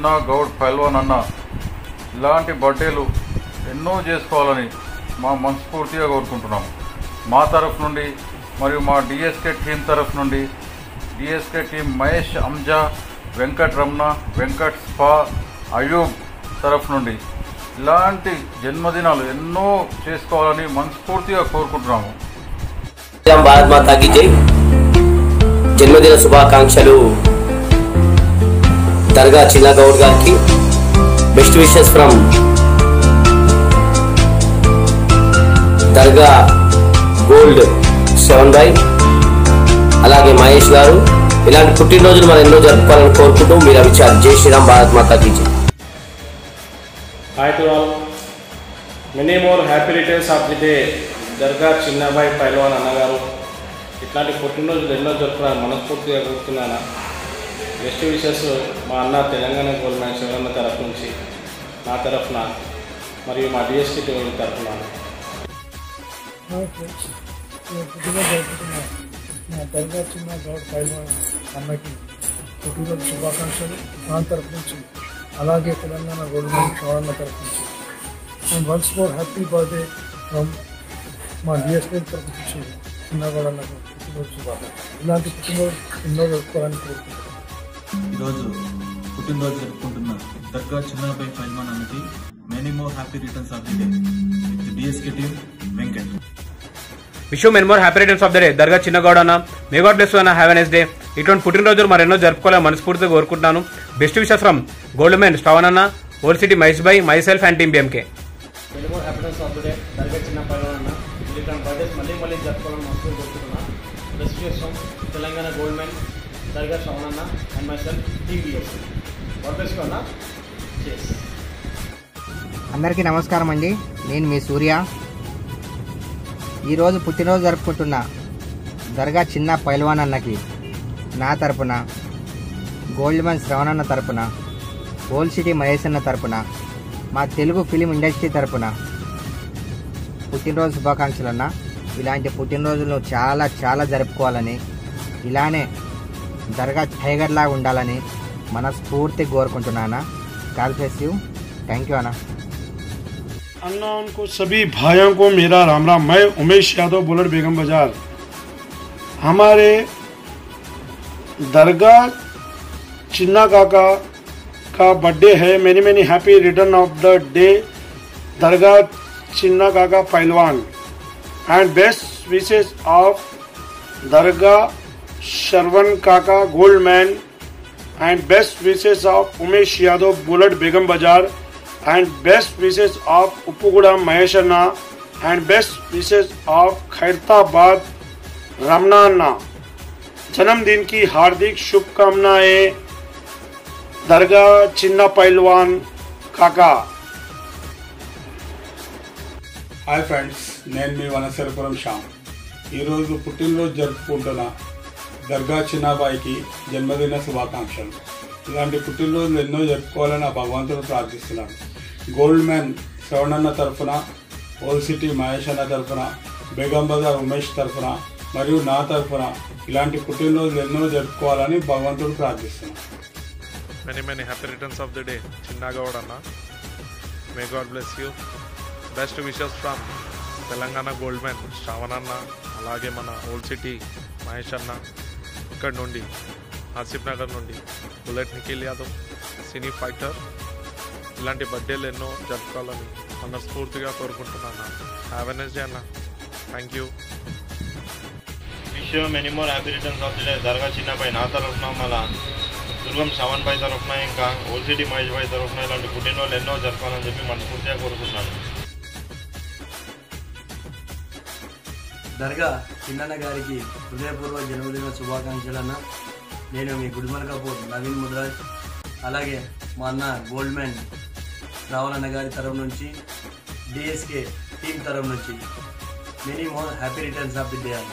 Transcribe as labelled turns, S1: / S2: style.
S1: చిన్న గౌడ్ పల్వన్ అన్న ఇలాంటి బర్త్డేలు ఎన్నో చేసుకోవాలని మా మనస్ఫూర్తిగా కోరుకుంటున్నాము. మా తరఫు నుండి మరియు మా డిఎస్కే టీం తరఫు నుండి డిఎస్కే టీం మహేష్ అంజా వెంకట్ రమణ వెంకట్ స్పా అయూబ్ తరఫు నుండి ఇలాంటి జన్మదినాలు ఎన్నో చేసుకోవాలని మనస్ఫూర్తిగా కోరుకుంటున్నాము.
S2: భారత్ మాతాకి జై. జన్మదిన శుభాకాంక్షలు. దర్గా చిన్న గౌడ్ గారికి best wishes from Darga gold seven by అలాగే మహేష్ గారు. ఇలాంటి పుట్టినరోజులు మనం ఎన్నో జరుపుకోవాలని కోరుకుంటూ మీరు అభిచార్ జై శ్రీరామ్ భారత్ మాతా జై.
S3: Hi to all many more happy returns of the day Darga Chinnabai పైల్వాన్ అన్నగారు. ఇట్లాంటి పుట్టినరోజులు ఎన్నో జరుపుకున్నాను మనస్ఫూర్తిగా కోరుతున్నాను. బెస్ట్ విషెస్ మా అన్న తెలంగాణ గవర్నమెంట్ శివరన్న తరఫు నుంచి నా తరఫున మరియు మా డిఎస్టీ టీం తరఫున.
S4: హాయ్ చిన్న గౌడ్ పైల్వాన్ అన్నకి పుట్టినరోజు శుభాకాంక్షలు. నా తరఫు నుంచి అలాగే తెలంగాణ గవర్నమెంట్ శివరన్న తరఫు నుంచి. And once more happy birthday from మా డిఎస్టీ తరఫు నుంచి. చిన్న అన్నకు పుట్టినరోజు శుభాకాంక్షలు. ఇలాంటి పుట్టినరోజు ఎన్నో జరుపుకోవాలని కోరుకుంటున్నాను.
S5: ఈరోజు పుట్టినరోజు జరుపుకుంటున్న దర్గా చిన్నపై పైల్వాన్ అన్నకి many more happy returns of the day with DSK team Venkat
S6: wish many more happy returns of the day Darga Chinnagouda అన్న మే గాడ్ బ్లెస్ అన్న హ్యావ్ నెస్ డే ఇటువంటి పుట్టినరోజులు మరెన్నో జరుపుకోవాలని మనస్ఫూర్తిగా కోరుకుంటున్నాను. Best wishes from gold man స్టవన్ అన్న
S3: old city Mahesh by myself and team BMK many more happiness of the day Darga Chinna and myself team BS
S7: అందరికీ నమస్కారం అండి. నేను మీ సూర్య. ఈరోజు పుట్టినరోజు జరుపుకుంటున్న దర్గా చిన్న పైల్వాన్ అన్నకి నా తరపున గోల్డ్ మన్ శ్రవణన్న తరపున ఓల్డ్ సిటీ మహేష్ అన్న తరపున మా తెలుగు ఫిలిం ఇండస్ట్రీ తరపున పుట్టినరోజు శుభాకాంక్షలు అన్న ఇలాంటి పుట్టినరోజులు చాలా చాలా జరుపుకోవాలని ఇలానే దర్గా టైగర్ లాగా ఉండాలని మనస్ఫూర్తి కోరుకుంటున్నానా call face you thank you అన్న
S8: अन्ना उनको सभी भाइयों को मेरा राम राम मैं उमेश यादव बुलट बेगम बाजार हमारे दरगाह चिन्ना काका का बर्थडे है many many happy return of the day दरगाह चिन्ना काका पहलवान एंड बेस्ट विशेष ऑफ दरगाह शरवण काका gold man and best wishes of Umesh Yadav bullet Begum Bazar and best wishes of Uppuguda Maheshana and best wishes of Khairatabad रमनाना जन्मदिन की हार्दिक शुभकामनाएं दरगाह चिन्ना पहलवान काका
S9: hi friends నేను మీ వనసరపురం శ్యామ్ ఈరోజు పుట్టినరోజు జరుపుకుంటున్న దర్గా చిన్నాబాయికి జన్మదిన శుభాకాంక్షలు. ఇలాంటి పుట్టినరోజులు ఎన్నో జరుపుకోవాలని ఆ భగవంతుడు ప్రార్థిస్తున్నాను గోల్డ్ మ్యాన్ శ్రవణన్న తరఫున ఓల్ సిటీ మహేష్ అన్న తరఫున బేగం బజార్ ఉమేష్ తరఫున మరియు నా తరఫున ఇలాంటి పుట్టినరోజులు ఎన్నో జరుపుకోవాలని భగవంతుడు ప్రార్థిస్తున్నాను
S10: many many happy returns of the day Chinnagoud అన్న. May god bless you best wishes from Telangana gold man Shravan అన్న అలాగే మన ఓల్డ్ సిటీ మహేష్ అన్న. ఇక్కడ నుండి ఆసిఫ్ నగర్ నుండి bullet Nikhil Yadav cine fighter. ఇలాంటి బర్త్డేలు ఎన్నో జరుపుకోవాలని మనస్ఫూర్తిగా కోరుకుంటున్నాను. హ్యావ్ ఎనర్స్ డే అన్న. Thank you
S11: wish many more happy returns of the day Darga చిన్నపై నా తరఫున మళ్ళా దుర్గం శ్రవణ్ భాయ్ తరఫున ఇంకా ఓల్డ్ మహేష్ భాయ్ తరఫున ఇలాంటి పుట్టినరోజులు ఎన్నో జరపాలని చెప్పి మనస్ఫూర్తిగా కోరుకుంటున్నాను.
S12: దర్గా చిన్నన్న గారికి హృదయపూర్వక జన్మదిన శుభాకాంక్షలన్న. నేను మీ గుడిమల్ కపూర్ నవీన్ ముద్రాజ్ అలాగే మా అన్న గోల్డ్ మ్యాన్ రావల్ అన్న గారి తరఫు నుంచి డిఎస్కే టీం తరఫు నుంచి. Many more happy returns of the day అన్న